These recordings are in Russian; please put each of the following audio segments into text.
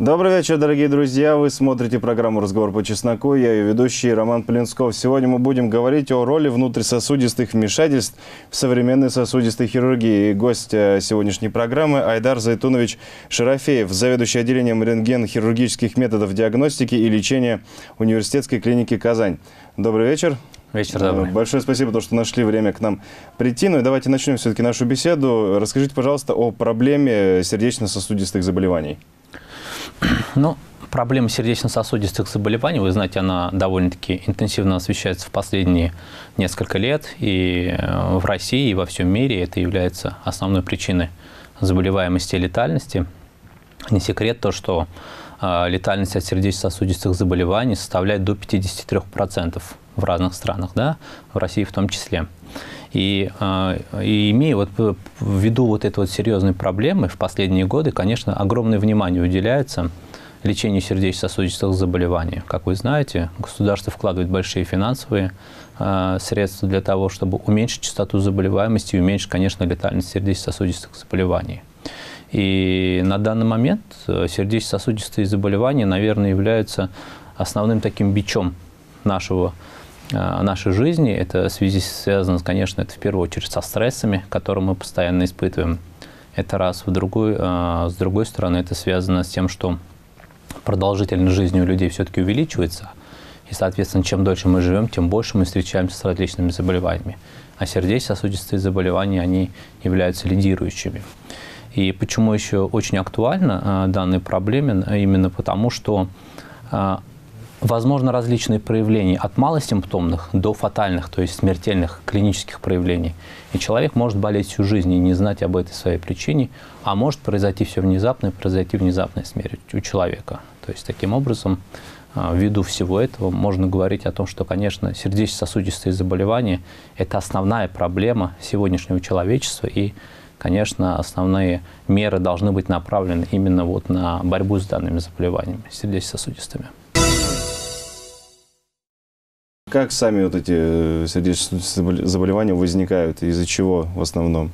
Добрый вечер, дорогие друзья. Вы смотрите программу «Разговор по чесноку». Я ее ведущий Роман Полинсков. Сегодня мы будем говорить о роли внутрисосудистых вмешательств в современной сосудистой хирургии. И гость э, сегодняшней программы Айдар Зайтунович Шарафеев, заведующий отделением рентген-хирургических методов диагностики и лечения Университетской клиники «Казань». Добрый вечер. Вечер добрый. Э, большое спасибо, то, что нашли время к нам прийти. Ну и давайте начнем все-таки нашу беседу. Расскажите, пожалуйста, о проблеме сердечно-сосудистых заболеваний. Ну, проблема сердечно-сосудистых заболеваний, вы знаете, она довольно-таки интенсивно освещается в последние несколько лет. И э, в России, и во всем мире это является основной причиной заболеваемости и летальности. Не секрет то, что э, летальность от сердечно-сосудистых заболеваний составляет до 53% в разных странах, да, в России в том числе. И, э, и имея вот ввиду вот этой вот серьезной проблемы в последние годы, конечно, огромное внимание уделяется лечению сердечно-сосудистых заболеваний. Как вы знаете, государство вкладывает большие финансовые э, средства для того, чтобы уменьшить частоту заболеваемости и уменьшить, конечно, летальность сердечно-сосудистых заболеваний. И на данный момент э, сердечно-сосудистые заболевания, наверное, являются основным таким бичом нашего Э, нашей жизни. Это в связи связано, конечно, это в первую очередь со стрессами, которые мы постоянно испытываем. Это раз. В другой, э, с другой стороны, это связано с тем, что продолжительность жизни у людей все-таки увеличивается. И, соответственно, чем дольше мы живем, тем больше мы встречаемся с различными заболеваниями. А сердечно-сосудистые заболевания, они являются лидирующими. И почему еще очень актуальна э, данная проблема? Именно потому, что Возможно различные проявления от малосимптомных до фатальных, то есть смертельных клинических проявлений. И человек может болеть всю жизнь и не знать об этой своей причине, а может произойти все внезапно и произойти внезапная смерть у человека. То есть таким образом, а, ввиду всего этого, можно говорить о том, что, конечно, сердечно-сосудистые заболевания – это основная проблема сегодняшнего человечества, и, конечно, основные меры должны быть направлены именно вот на борьбу с данными заболеваниями сердечно-сосудистыми. Как сами вот эти э, сердечно-сосудистые заболевания возникают? Из-за чего в основном?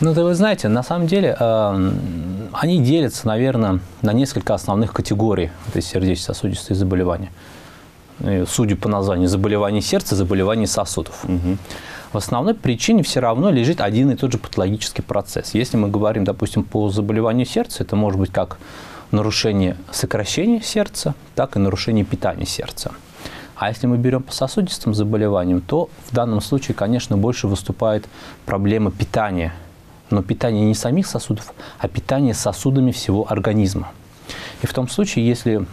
Ну, да вы знаете, на самом деле э, они делятся, наверное, на несколько основных категорий, эти сердечно-сосудистые заболевания. И, судя по названию, заболевания сердца, заболевания сосудов. Угу. В основной причине все равно лежит один и тот же патологический процесс. Если мы говорим, допустим, по заболеванию сердца, это может быть как нарушение сокращения сердца, так и нарушение питания сердца. А если мы берем по сосудистым заболеваниям, то в данном случае, конечно, больше выступает проблема питания. Но питание не самих сосудов, а питание сосудами всего организма. И в том случае, если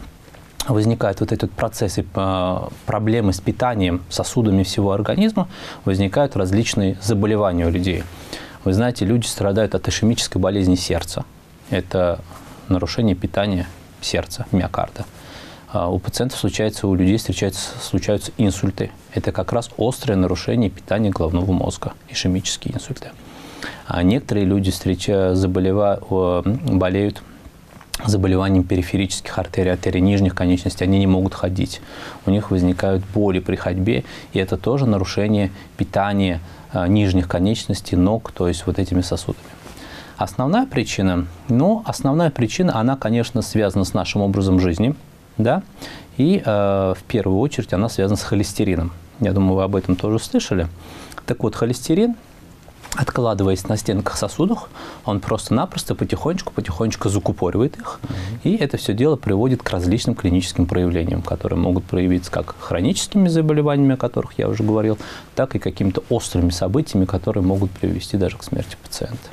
возникают вот этот процессы, э, проблемы с питанием сосудами всего организма, возникают различные заболевания у людей. Вы знаете, люди страдают от ишемической болезни сердца. Это нарушение питания сердца, миокарда. А, у пациентов случается, у людей встречаются, случаются инсульты. Это как раз острое нарушение питания головного мозга, ишемические инсульты. А некоторые люди встреча, заболева, болеют заболеванием периферических артерий, артерий нижних конечностей, они не могут ходить. У них возникают боли при ходьбе, и это тоже нарушение питания а, нижних конечностей, ног, то есть вот этими сосудами. Основная причина, ну, основная причина, она, конечно, связана с нашим образом жизни – да, и э, в первую очередь она связана с холестерином. Я думаю, вы об этом тоже слышали. Так вот, холестерин, откладываясь на стенках сосудов, он просто-напросто потихонечку-потихонечку закупоривает их, mm-hmm. и это все дело приводит к различным клиническим проявлениям, которые могут проявиться как хроническими заболеваниями, о которых я уже говорил, так и какими-то острыми событиями, которые могут привести даже к смерти пациента.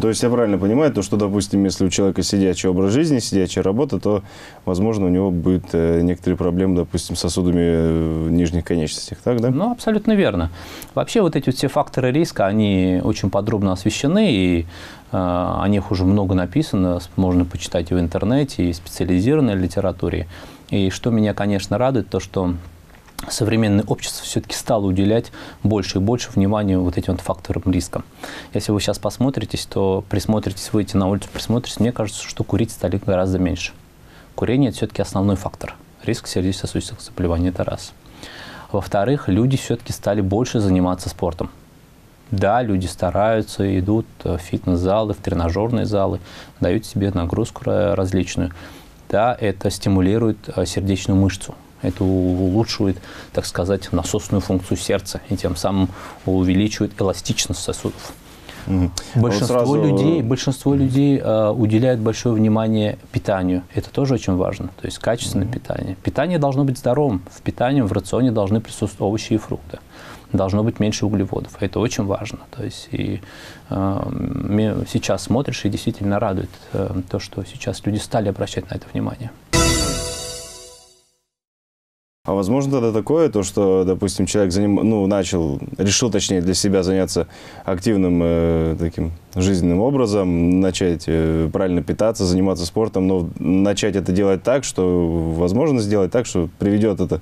То есть я правильно понимаю, то, что, допустим, если у человека сидячий образ жизни, сидячая работа, то, возможно, у него будет э, некоторые проблемы, допустим, с сосудами э, в нижних конечностях, так, да? Ну, абсолютно верно. Вообще вот эти все факторы риска, они очень подробно освещены, и э, о них уже много написано, можно почитать и в интернете, и в специализированной литературе. И что меня, конечно, радует, то, что современное общество все-таки стало уделять больше и больше внимания вот этим вот факторам риска. Если вы сейчас посмотритесь, то присмотритесь, выйти на улицу, присмотритесь, мне кажется, что курить стали гораздо меньше. Курение – это все-таки основной фактор. Риск сердечно-сосудистых заболеваний – это раз. Во-вторых, люди все-таки стали больше заниматься спортом. Да, люди стараются, идут в фитнес-залы, в тренажерные залы, дают себе нагрузку различную. Да, это стимулирует сердечную мышцу, это улучшивает, так сказать, насосную функцию сердца и тем самым увеличивает эластичность сосудов. Угу. Большинство, вот сразу... людей, большинство людей э, уделяют большое внимание питанию. Это тоже очень важно. То есть качественное угу. питание. Питание должно быть здоровым. В питании, в рационе должны присутствовать овощи и фрукты. Должно быть меньше углеводов. Это очень важно. То есть и э, сейчас смотришь и действительно радует э, то, что сейчас люди стали обращать на это внимание. А возможно тогда такое, то, что, допустим, человек заним... ну, начал, решил, точнее, для себя заняться активным э, таким жизненным образом, начать э, правильно питаться, заниматься спортом, но начать это делать так, что возможно сделать так, что приведет это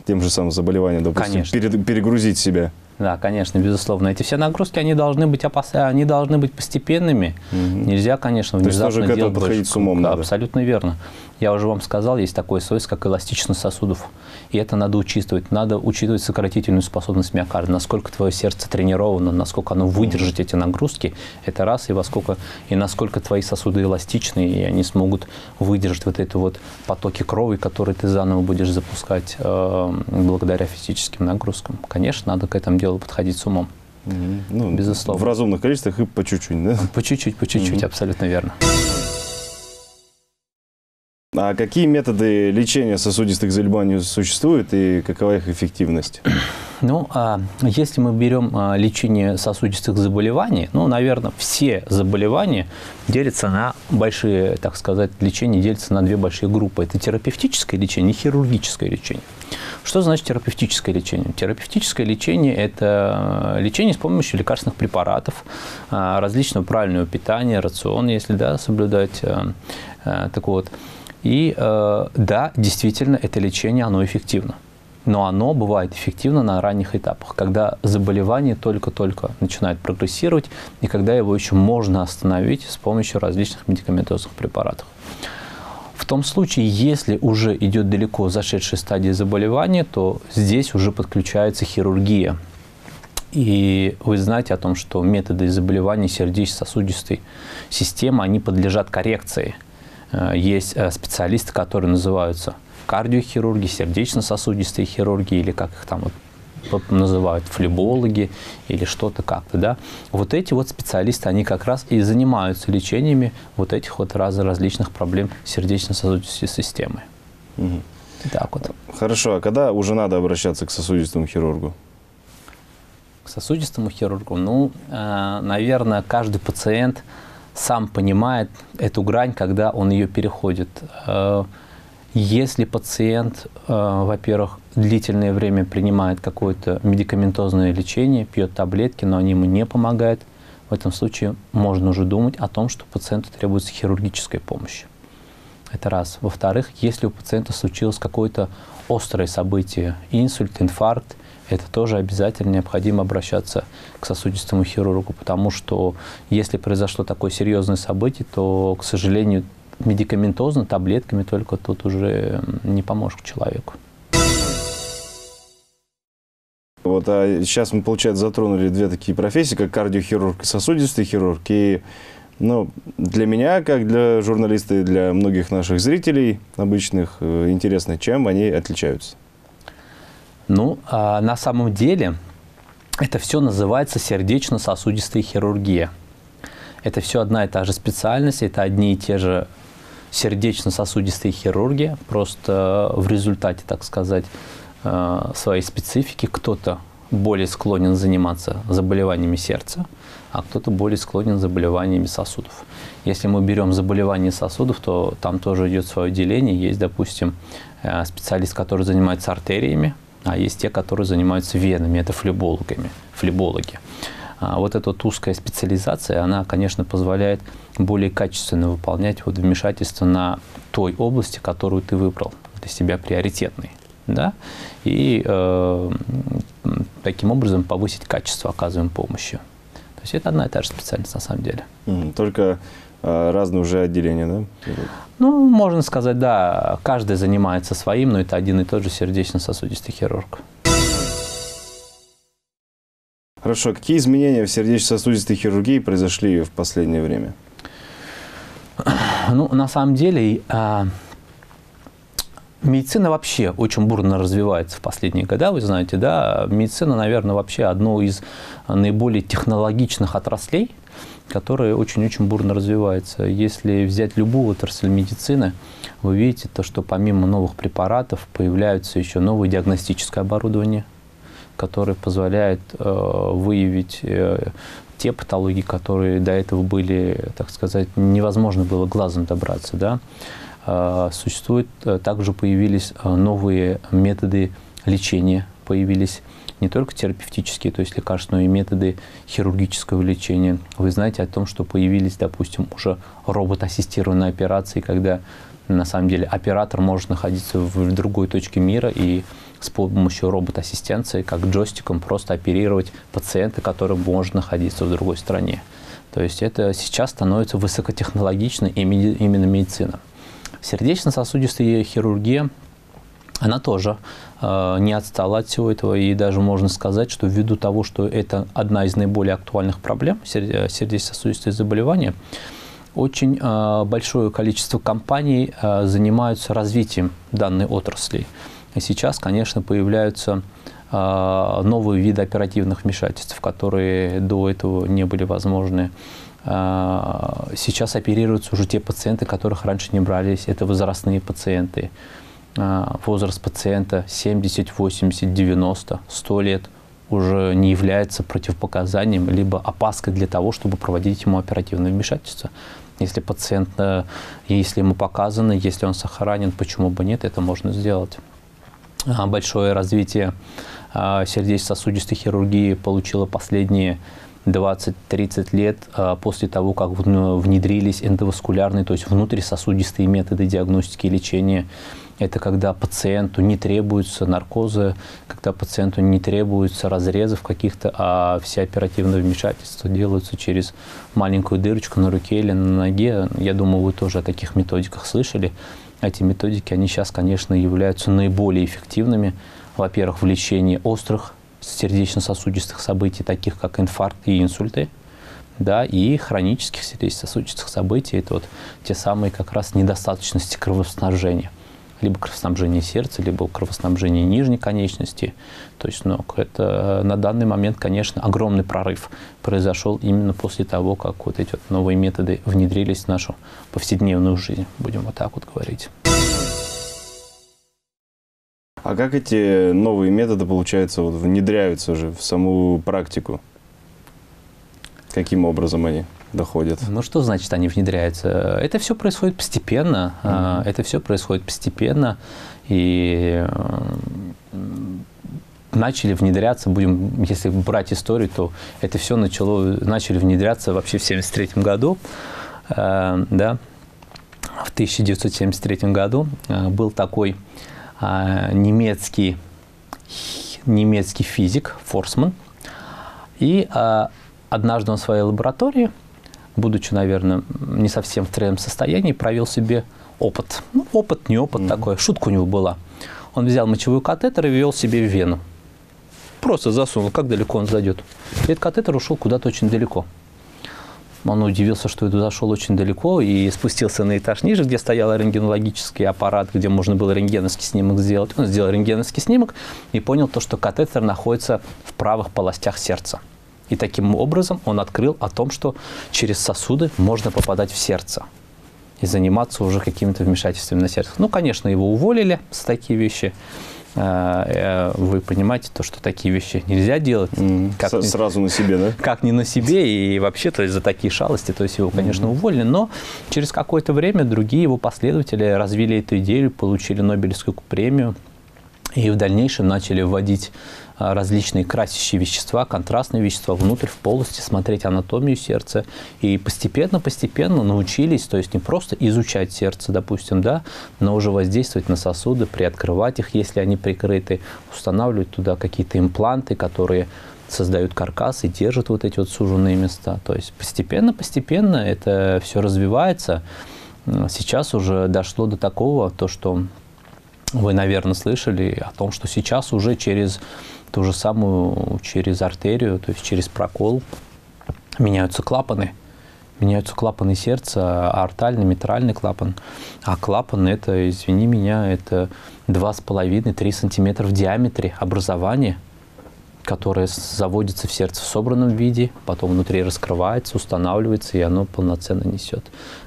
к тем же самым заболеваниям, допустим, пере... перегрузить себя. Да, конечно, безусловно. Эти все нагрузки, они должны быть, опас... они должны быть постепенными. Угу. Нельзя, конечно, внезапно То есть тоже к этому подходить с умом надо. Абсолютно верно. Я уже вам сказал, есть такое свойство, как эластичность сосудов. И это надо учитывать. Надо учитывать сократительную способность миокарда, насколько твое сердце тренировано, насколько оно выдержит эти нагрузки. Это раз, и во сколько, и насколько твои сосуды эластичны, и они смогут выдержать вот эти вот потоки крови, которые ты заново будешь запускать э, благодаря физическим нагрузкам. Конечно, надо к этому делу подходить с умом. Ну, Безусловно. В разумных количествах и по чуть-чуть, да? По чуть-чуть, по чуть-чуть, mm-hmm. абсолютно верно. А какие методы лечения сосудистых заболеваний существуют и какова их эффективность? Ну, а если мы берем а, лечение сосудистых заболеваний, ну, наверное, все заболевания делятся на большие, так сказать, лечение делятся на две большие группы. Это терапевтическое лечение и хирургическое лечение. Что значит терапевтическое лечение? Терапевтическое лечение – это лечение с помощью лекарственных препаратов, а, различного правильного питания, рациона, если да, соблюдать. Так вот, и э, да, действительно, это лечение, оно эффективно. Но оно бывает эффективно на ранних этапах, когда заболевание только-только начинает прогрессировать, и когда его еще можно остановить с помощью различных медикаментозных препаратов. В том случае, если уже идет далеко зашедшая стадия заболевания, то здесь уже подключается хирургия. И вы знаете о том, что методы заболеваний сердечно-сосудистой системы, они подлежат коррекции – есть э, специалисты, которые называются кардиохирурги, сердечно-сосудистые хирурги или как их там вот называют флебологи или что-то как-то, да. Вот эти вот специалисты, они как раз и занимаются лечениями вот этих вот раз различных проблем сердечно-сосудистой системы. Угу. Так вот. Хорошо, а когда уже надо обращаться к сосудистому хирургу? К сосудистому хирургу? Ну, э, наверное, каждый пациент сам понимает эту грань, когда он ее переходит. Э, если пациент, э, во-первых, длительное время принимает какое-то медикаментозное лечение, пьет таблетки, но они ему не помогают, в этом случае можно уже думать о том, что пациенту требуется хирургическая помощь. Это раз. Во-вторых, если у пациента случилось какое-то острое событие, инсульт, инфаркт, это тоже обязательно необходимо обращаться к сосудистому хирургу, потому что если произошло такое серьезное событие, то, к сожалению, медикаментозно, таблетками только тут уже не поможешь человеку. Вот, а сейчас мы, получается, затронули две такие профессии, как кардиохирург и сосудистый хирург. И ну, для меня, как для журналиста и для многих наших зрителей обычных, э, интересно, чем они отличаются. Ну, а на самом деле это все называется сердечно-сосудистая хирургия. Это все одна и та же специальность, это одни и те же сердечно-сосудистые хирурги, просто в результате, так сказать, э, своей специфики кто-то более склонен заниматься заболеваниями сердца, а кто-то более склонен заболеваниями сосудов. Если мы берем заболевания сосудов, то там тоже идет свое деление. Есть, допустим, э, специалист, который занимается артериями, а есть те, которые занимаются венами, это флебологами, флебологи. А вот эта вот узкая специализация, она, конечно, позволяет более качественно выполнять вот вмешательство на той области, которую ты выбрал для себя приоритетной. Да? И э, таким образом повысить качество оказываемой помощи. То есть это одна и та же специальность на самом деле. Только разные уже отделения, да? Ну, можно сказать, да, каждый занимается своим, но это один и тот же сердечно-сосудистый хирург. Хорошо. Какие изменения в сердечно-сосудистой хирургии произошли в последнее время? Ну, на самом деле, а, медицина вообще очень бурно развивается в последние годы, вы знаете, да. Медицина, наверное, вообще одно из наиболее технологичных отраслей, которое очень-очень бурно развивается. Если взять любую отрасль медицины, вы видите то, что помимо новых препаратов появляются еще новое диагностическое оборудование, которое позволяет э, выявить э, те патологии, которые до этого были, так сказать, невозможно было глазом добраться. Да? А, существует, э, также появились э, новые методы лечения, появились не только терапевтические, то есть лекарственные методы хирургического лечения. Вы знаете о том, что появились, допустим, уже робот-ассистированные операции, когда на самом деле оператор может находиться в другой точке мира и с помощью робот-ассистенции, как джойстиком, просто оперировать пациента, который может находиться в другой стране. То есть это сейчас становится высокотехнологичной именно медицина. Сердечно-сосудистая хирургия, она тоже э, не отстала от всего этого, и даже можно сказать, что ввиду того, что это одна из наиболее актуальных проблем сердечно-сосудистые заболевания, очень э, большое количество компаний э, занимаются развитием данной отрасли. И сейчас, конечно, появляются э, новые виды оперативных вмешательств, которые до этого не были возможны. Э, сейчас оперируются уже те пациенты, которых раньше не брались. Это возрастные пациенты. Э, возраст пациента 70, 80, 90, 100 лет уже не является противопоказанием либо опаской для того, чтобы проводить ему оперативное вмешательство. Если пациент, если ему показано, если он сохранен, почему бы нет, это можно сделать. А, большое развитие а, сердечно-сосудистой хирургии получило последние 20-30 лет а, после того, как внедрились эндоваскулярные, то есть внутрисосудистые методы диагностики и лечения. Это когда пациенту не требуется наркоза, когда пациенту не требуется разрезов каких-то, а все оперативные вмешательства делаются через маленькую дырочку на руке или на ноге. Я думаю, вы тоже о таких методиках слышали. Эти методики, они сейчас, конечно, являются наиболее эффективными, во-первых, в лечении острых сердечно-сосудистых событий, таких как инфаркты и инсульты, да, и хронических сердечно-сосудистых событий, это вот те самые как раз недостаточности кровоснабжения либо кровоснабжение сердца, либо кровоснабжение нижней конечности, то есть ног. Это на данный момент, конечно, огромный прорыв произошел именно после того, как вот эти вот новые методы внедрились в нашу повседневную жизнь, будем вот так вот говорить. А как эти новые методы, получается, вот внедряются же в саму практику? Каким образом они? доходят. Ну что значит они внедряются? Это все происходит постепенно. Mm-hmm. Это все происходит постепенно. И начали внедряться, будем, если брать историю, то это все начало, начали внедряться вообще в 1973 году. Э, да, в 1973 году э, был такой немецкий, немецкий физик Форсман. И однажды он в своей лаборатории будучи, наверное, не совсем в трезвом состоянии, провел себе опыт. Ну, опыт, не опыт mm-hmm. такой, шутка у него была. Он взял мочевой катетер и ввел себе в вену. Просто засунул, как далеко он зайдет. И этот катетер ушел куда-то очень далеко. Он удивился, что это зашел очень далеко и спустился на этаж ниже, где стоял рентгенологический аппарат, где можно было рентгеновский снимок сделать. Он сделал рентгеновский снимок и понял то, что катетер находится в правых полостях сердца. И таким образом он открыл о том, что через сосуды можно попадать в сердце и заниматься уже какими-то вмешательствами на сердце. Ну, конечно, его уволили за такие вещи. А, э, вы понимаете, то, что такие вещи нельзя делать. Mm, как с- сразу на себе, да? Как не на себе, и вообще, то есть за такие шалости, то есть его, конечно, mm-hmm. уволили, но через какое-то время другие его последователи развили эту идею, получили Нобелевскую премию, и в дальнейшем начали вводить различные красящие вещества, контрастные вещества внутрь, в полости, смотреть анатомию сердца. И постепенно-постепенно научились, то есть не просто изучать сердце, допустим, да, но уже воздействовать на сосуды, приоткрывать их, если они прикрыты, устанавливать туда какие-то импланты, которые создают каркас и держат вот эти вот суженные места. То есть постепенно-постепенно это все развивается. Сейчас уже дошло до такого, то, что вы, наверное, слышали о том, что сейчас уже через ту же самую, через артерию, то есть через прокол меняются клапаны. Меняются клапаны сердца, артальный, митральный клапан. А клапан – это, извини меня, это 2,5-3 сантиметра в диаметре образования, которое заводится в сердце в собранном виде, потом внутри раскрывается, устанавливается, и оно полноценно несет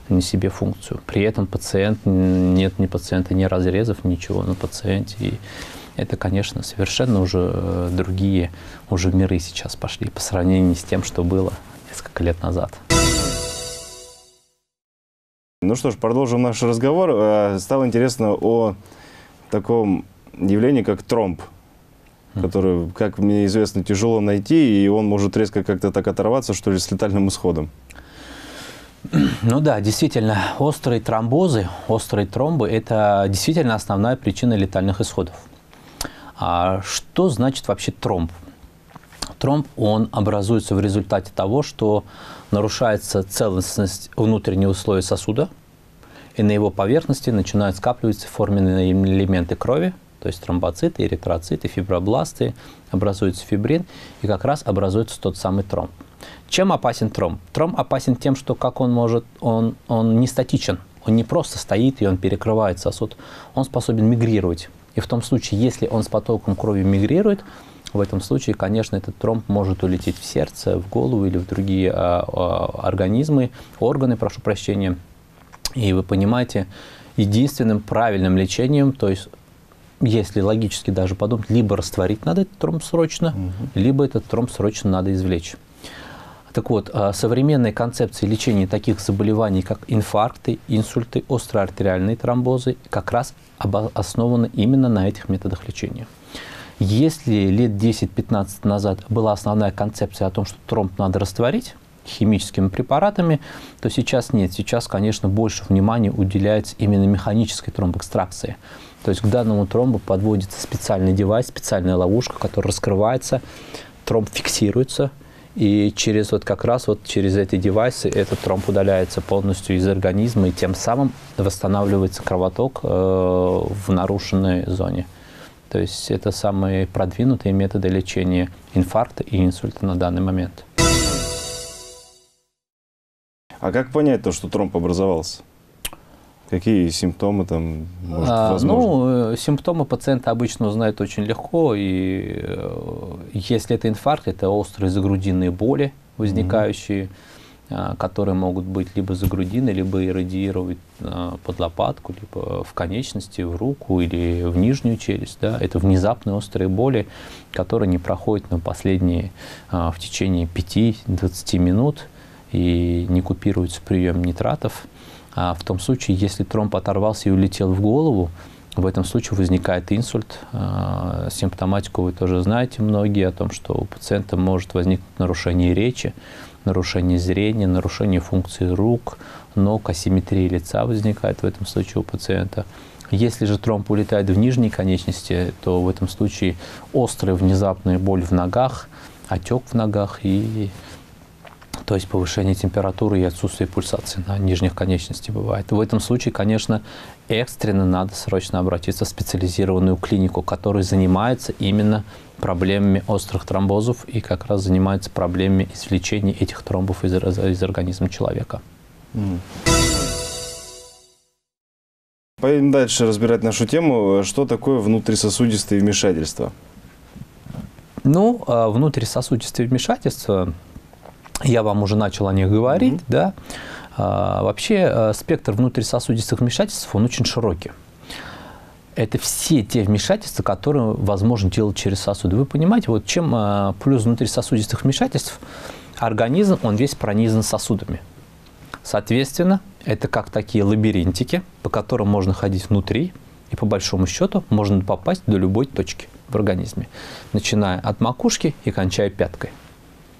на себе функцию. При этом пациент, нет ни пациента, ни разрезов, ничего на пациенте. И это, конечно, совершенно уже э, другие уже миры сейчас пошли по сравнению с тем, что было несколько лет назад. Ну что ж, продолжим наш разговор. Э, стало интересно о таком явлении, как тромб, который, как мне известно, тяжело найти, и он может резко как-то так оторваться, что ли, с летальным исходом. Ну да, действительно, острые тромбозы, острые тромбы – это действительно основная причина летальных исходов. А что значит вообще тромб? Тромб, он образуется в результате того, что нарушается целостность внутреннего слоя сосуда, и на его поверхности начинают скапливаться форменные элементы крови, то есть тромбоциты, эритроциты, фибробласты, образуется фибрин, и как раз образуется тот самый тромб. Чем опасен тромб? Тромб опасен тем, что как он может, он, он не статичен, он не просто стоит и он перекрывает сосуд, он способен мигрировать. И в том случае, если он с потоком крови мигрирует, в этом случае, конечно, этот тромб может улететь в сердце, в голову или в другие а, а, организмы, органы, прошу прощения. И вы понимаете, единственным правильным лечением, то есть если логически даже подумать, либо растворить надо этот тромб срочно, угу. либо этот тромб срочно надо извлечь. Так вот, а, современные концепции лечения таких заболеваний, как инфаркты, инсульты, остроартериальные тромбозы, как раз основаны именно на этих методах лечения. Если лет 10-15 назад была основная концепция о том, что тромб надо растворить химическими препаратами, то сейчас нет. Сейчас, конечно, больше внимания уделяется именно механической тромбэкстракции. То есть к данному тромбу подводится специальный девайс, специальная ловушка, которая раскрывается, тромб фиксируется, и через вот как раз вот через эти девайсы этот тромб удаляется полностью из организма, и тем самым восстанавливается кровоток э, в нарушенной зоне. То есть это самые продвинутые методы лечения инфаркта и инсульта на данный момент. А как понять то, что тромб образовался? Какие симптомы там может, а, Ну, э, симптомы пациента обычно узнают очень легко. И э, если это инфаркт, это острые загрудинные боли, возникающие. Mm-hmm а, которые могут быть либо за грудиной, либо иррадиировать а, под лопатку, либо в конечности, в руку или в нижнюю челюсть. Да? Это внезапные острые боли, которые не проходят на последние а, в течение 5-20 минут и не купируются прием нитратов. А в том случае, если тромб оторвался и улетел в голову, в этом случае возникает инсульт. Симптоматику вы тоже знаете многие о том, что у пациента может возникнуть нарушение речи, нарушение зрения, нарушение функции рук, ног, асимметрия лица возникает в этом случае у пациента. Если же тромб улетает в нижние конечности, то в этом случае острая внезапная боль в ногах, отек в ногах и то есть повышение температуры и отсутствие пульсации на нижних конечностях бывает. В этом случае, конечно, экстренно надо срочно обратиться в специализированную клинику, которая занимается именно проблемами острых тромбозов и как раз занимается проблемами извлечения этих тромбов из, из организма человека. Mm. Поедем дальше разбирать нашу тему. Что такое внутрисосудистые вмешательства? Ну, а, внутрисосудистые вмешательства, я вам уже начал о них говорить, mm-hmm. да. А, вообще а, спектр внутрисосудистых вмешательств, он очень широкий это все те вмешательства, которые возможно делать через сосуды. Вы понимаете, вот чем э, плюс внутрисосудистых вмешательств, организм, он весь пронизан сосудами. Соответственно, это как такие лабиринтики, по которым можно ходить внутри, и по большому счету можно попасть до любой точки в организме, начиная от макушки и кончая пяткой.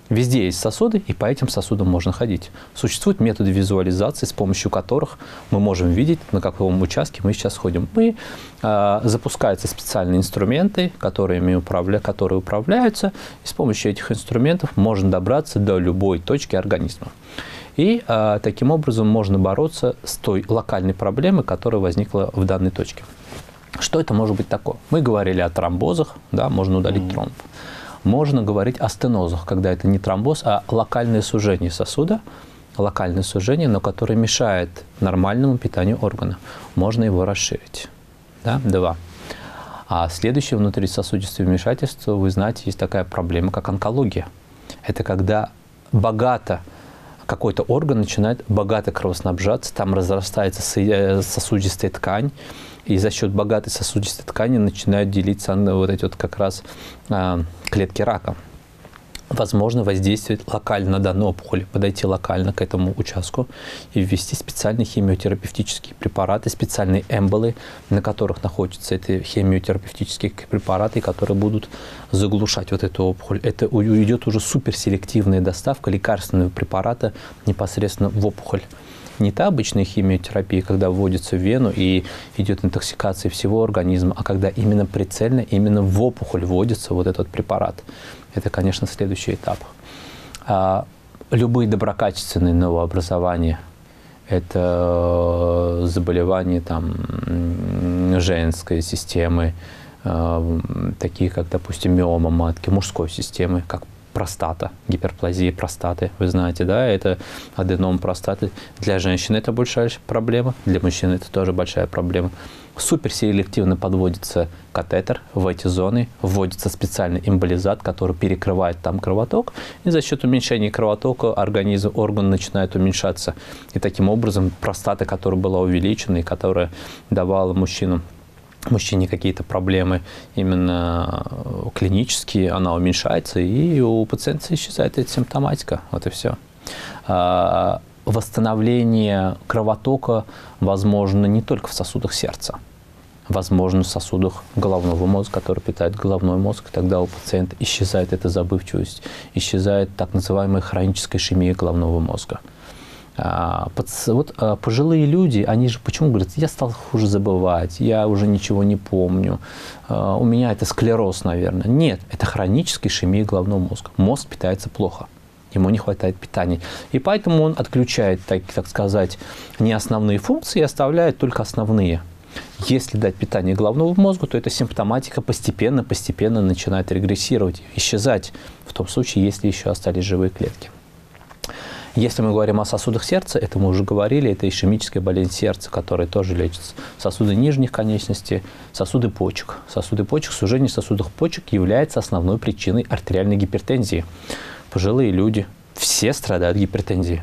Везде есть сосуды, и по этим сосудам можно ходить. Существуют методы визуализации, с помощью которых мы можем видеть, на каком участке мы сейчас ходим. Мы, э, запускаются специальные инструменты, которыми управля, которые управляются, и с помощью этих инструментов можно добраться до любой точки организма. И э, таким образом можно бороться с той локальной проблемой, которая возникла в данной точке. Что это может быть такое? Мы говорили о тромбозах, да, можно удалить mm-hmm. тромб. Можно говорить о стенозах, когда это не тромбоз, а локальное сужение сосуда, локальное сужение, но которое мешает нормальному питанию органа. Можно его расширить. Да? Два. А следующее внутрисосудистое вмешательство, вы знаете, есть такая проблема, как онкология. Это когда богато какой-то орган начинает богато кровоснабжаться, там разрастается э, сосудистая ткань, и за счет богатой сосудистой ткани начинают делиться вот эти вот как раз а, клетки рака возможно воздействовать локально на данную опухоль, подойти локально к этому участку и ввести специальные химиотерапевтические препараты, специальные эмболы, на которых находятся эти химиотерапевтические препараты, которые будут заглушать вот эту опухоль. Это идет уже суперселективная доставка лекарственного препарата непосредственно в опухоль не та обычная химиотерапия, когда вводится в вену и идет интоксикация всего организма, а когда именно прицельно, именно в опухоль вводится вот этот препарат. Это, конечно, следующий этап. А любые доброкачественные новообразования – это заболевания там, женской системы, э, такие как, допустим, миома матки, мужской системы, как простата, гиперплазия простаты, вы знаете, да, это аденом простаты. Для женщины это большая проблема, для мужчин это тоже большая проблема. Суперселективно подводится катетер в эти зоны, вводится специальный эмболизат, который перекрывает там кровоток, и за счет уменьшения кровотока организм, орган начинает уменьшаться. И таким образом простата, которая была увеличена и которая давала мужчинам мужчине какие-то проблемы именно э, клинические, она уменьшается, и у пациента исчезает эта симптоматика. Вот и все. А, восстановление кровотока возможно не только в сосудах сердца, возможно в сосудах головного мозга, который питает головной мозг, тогда у пациента исчезает эта забывчивость, исчезает так называемая хроническая ишемия головного мозга. А, вот а, пожилые люди, они же почему говорят, я стал хуже забывать, я уже ничего не помню, а, у меня это склероз, наверное. Нет, это хроническая ишемия головного мозга. Мозг питается плохо, ему не хватает питания. И поэтому он отключает, так, так сказать, не основные функции, оставляет только основные. Если дать питание головному мозгу, то эта симптоматика постепенно-постепенно начинает регрессировать, исчезать, в том случае, если еще остались живые клетки. Если мы говорим о сосудах сердца, это мы уже говорили, это ишемическая болезнь сердца, которая тоже лечится. Сосуды нижних конечностей, сосуды почек. Сосуды почек, сужение сосудов почек является основной причиной артериальной гипертензии. Пожилые люди, все страдают гипертензией.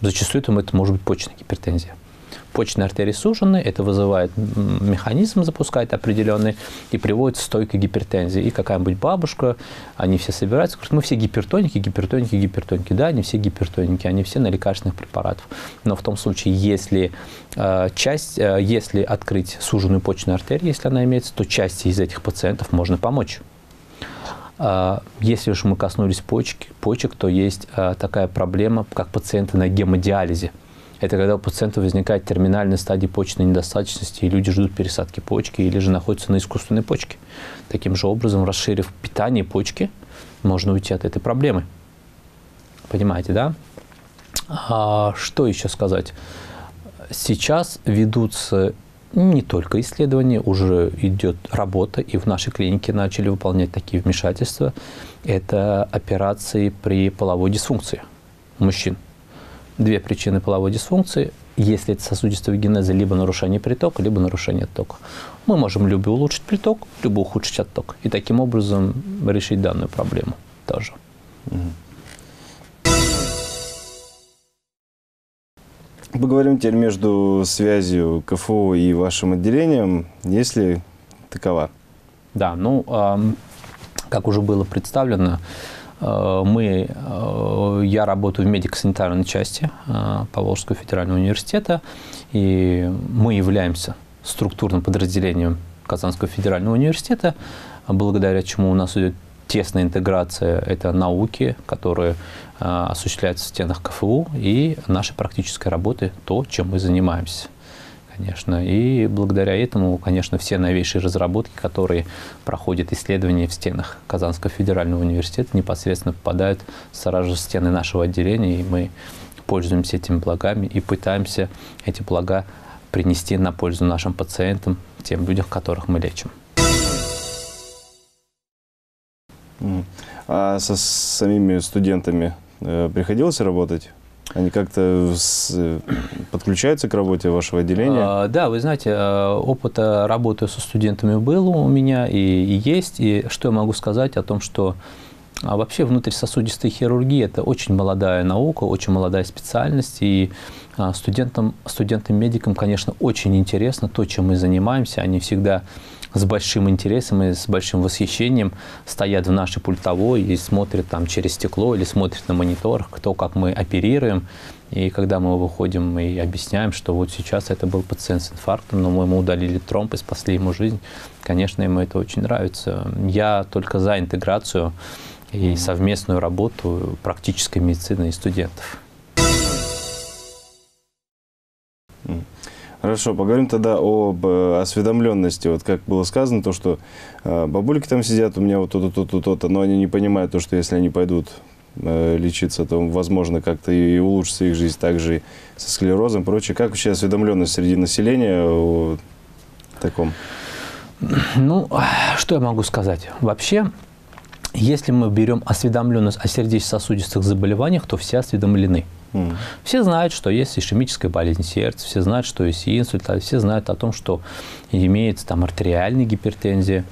Зачастую это может быть почечная гипертензия почечные артерии сужены, это вызывает механизм, запускает определенный и приводит к стойкой гипертензии. И какая-нибудь бабушка, они все собираются, говорят, мы все гипертоники, гипертоники, гипертоники. Да, они все гипертоники, они все на лекарственных препаратах. Но в том случае, если э, часть, э, если открыть суженную почечную артерию, если она имеется, то части из этих пациентов можно помочь. Э, если уж мы коснулись почек, почек то есть э, такая проблема, как пациенты на гемодиализе. Это когда у пациента возникает терминальная стадия почечной недостаточности, и люди ждут пересадки почки или же находятся на искусственной почке. Таким же образом, расширив питание почки, можно уйти от этой проблемы. Понимаете, да? А что еще сказать? Сейчас ведутся не только исследования, уже идет работа, и в нашей клинике начали выполнять такие вмешательства. Это операции при половой дисфункции мужчин две причины половой дисфункции. Если это сосудистого генеза, либо нарушение притока, либо нарушение оттока. Мы можем либо улучшить приток, либо ухудшить отток. И таким образом решить данную проблему тоже. Поговорим теперь между связью КФУ и вашим отделением, если такова. Да, ну, э, как уже было представлено, мы, э, я работаю в медико-санитарной части э, Поволжского федерального университета, и мы являемся структурным подразделением Казанского федерального университета, благодаря чему у нас идет тесная интеграция – это науки, которые осуществляются в стенах КФУ, и наша практическая работа – то, чем мы занимаемся конечно. И благодаря этому, конечно, все новейшие разработки, которые проходят исследования в стенах Казанского федерального университета, непосредственно попадают сразу в стены нашего отделения, и мы пользуемся этими благами и пытаемся эти блага принести на пользу нашим пациентам, тем людям, которых мы лечим. А со самими студентами э, приходилось работать? Они как-то подключаются к работе вашего отделения? А, да, вы знаете, э, опыт работы со студентами был у меня и, и есть. И что я могу сказать о том, что а вообще внутрисосудистая хирургия – это очень молодая наука, очень молодая специальность. И а, студентам, студентам-медикам, конечно, очень интересно то, чем мы занимаемся. Они всегда с большим интересом и с большим восхищением стоят в нашей пультовой и смотрят там через стекло или смотрят на мониторах, кто как мы оперируем. И когда мы выходим мы объясняем, что вот сейчас это был пациент с инфарктом, но мы ему удалили тромб и спасли ему жизнь, конечно, ему это очень нравится. Я только за интеграцию и совместную работу практической медицины и студентов. Хорошо, поговорим тогда об э, осведомленности. Вот как было сказано, то, что э, бабульки там сидят, у меня вот то-то, но они не понимают то, что если они пойдут э, лечиться, то, возможно, как-то и улучшится их жизнь также со склерозом и прочее. Как вообще осведомленность среди населения о таком? Ну, что я могу сказать? Вообще, если мы берем осведомленность о сердечно-сосудистых заболеваниях, то все осведомлены. Все знают, что есть ишемическая болезнь сердца, все знают, что есть инсульт, а все знают о том, что имеется там артериальная гипертензия.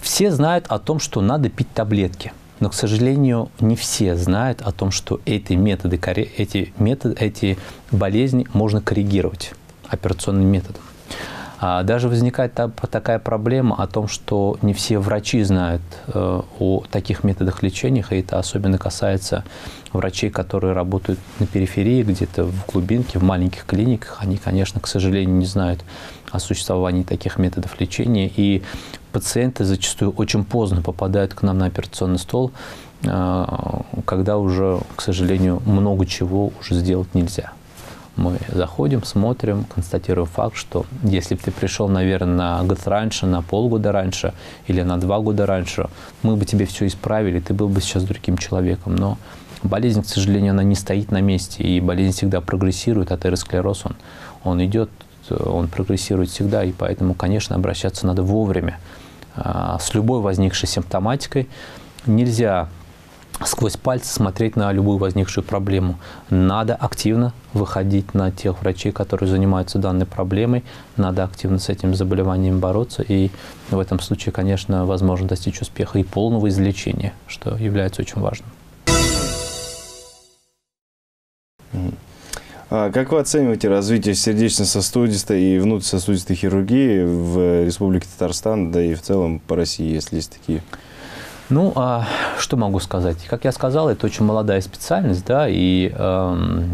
Все знают о том, что надо пить таблетки. Но, к сожалению, не все знают о том, что эти методы, эти, методы, эти болезни можно коррегировать операционным методом. А даже возникает такая проблема о том, что не все врачи знают э, о таких методах лечения, и это особенно касается врачей, которые работают на периферии, где-то в глубинке, в маленьких клиниках. Они, конечно, к сожалению, не знают о существовании таких методов лечения, и пациенты зачастую очень поздно попадают к нам на операционный стол, э, когда уже, к сожалению, много чего уже сделать нельзя мы заходим, смотрим, констатируем факт, что если бы ты пришел, наверное, на год раньше, на полгода раньше или на два года раньше, мы бы тебе все исправили, ты был бы сейчас другим человеком. Но болезнь, к сожалению, она не стоит на месте, и болезнь всегда прогрессирует, атеросклероз, он, он идет, он прогрессирует всегда, и поэтому, конечно, обращаться надо вовремя. А, с любой возникшей симптоматикой нельзя сквозь пальцы смотреть на любую возникшую проблему. Надо активно выходить на тех врачей, которые занимаются данной проблемой. Надо активно с этим заболеванием бороться. И в этом случае, конечно, возможно достичь успеха и полного излечения, что является очень важным. А как вы оцениваете развитие сердечно-сосудистой и внутрисосудистой хирургии в Республике Татарстан, да и в целом по России, если есть такие? Ну, а что могу сказать? Как я сказал, это очень молодая специальность, да, и э,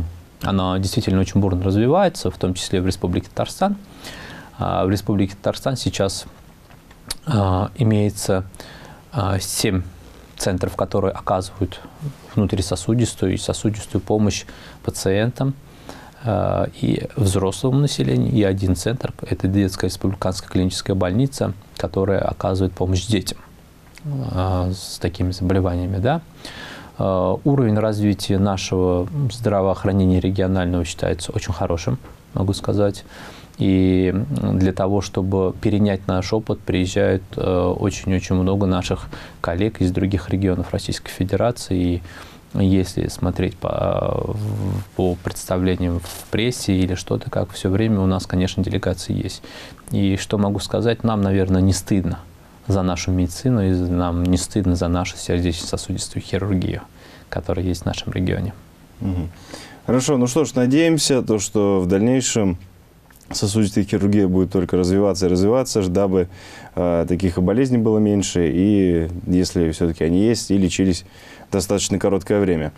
она действительно очень бурно развивается, в том числе в Республике Татарстан. А в Республике Татарстан сейчас э, имеется э, 7 центров, которые оказывают внутрисосудистую и сосудистую помощь пациентам э, и взрослому населению, и один центр – это детская республиканская клиническая больница, которая оказывает помощь детям. А, с такими заболеваниями, да, а, уровень развития нашего здравоохранения регионального считается очень хорошим, могу сказать. И для того, чтобы перенять наш опыт, приезжают а, очень-очень много наших коллег из других регионов Российской Федерации. И если смотреть по, по представлениям в прессе или что-то, как все время у нас, конечно, делегации есть. И что могу сказать, нам, наверное, не стыдно за нашу медицину, и нам не стыдно за нашу сердечно-сосудистую хирургию, которая есть в нашем регионе. Хорошо, ну что ж, надеемся, то, что в дальнейшем сосудистая хирургия будет только развиваться и развиваться, дабы э, таких болезней было меньше, и если все-таки они есть, и лечились достаточно короткое время.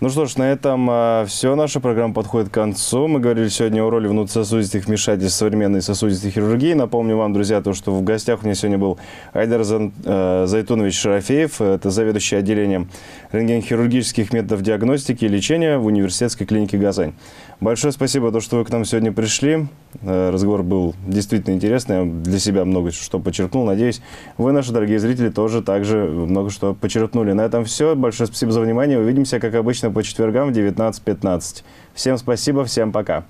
Ну что ж, на этом а, все. Наша программа подходит к концу. Мы говорили сегодня о роли внутрисосудистых вмешательств современной сосудистой хирургии. Напомню вам, друзья, то, что в гостях у меня сегодня был Айдар э, Зайтунович Шарафеев. Это заведующий отделением рентгенхирургических методов диагностики и лечения в университетской клинике «Газань». Большое спасибо, то, что вы к нам сегодня пришли. Э, разговор был действительно интересный. Для себя много что подчеркнул. Надеюсь, вы, наши дорогие зрители, тоже также много что подчеркнули. На этом все. Большое спасибо за внимание. Увидимся, как обычно, по четвергам в 19.15. Всем спасибо, всем пока.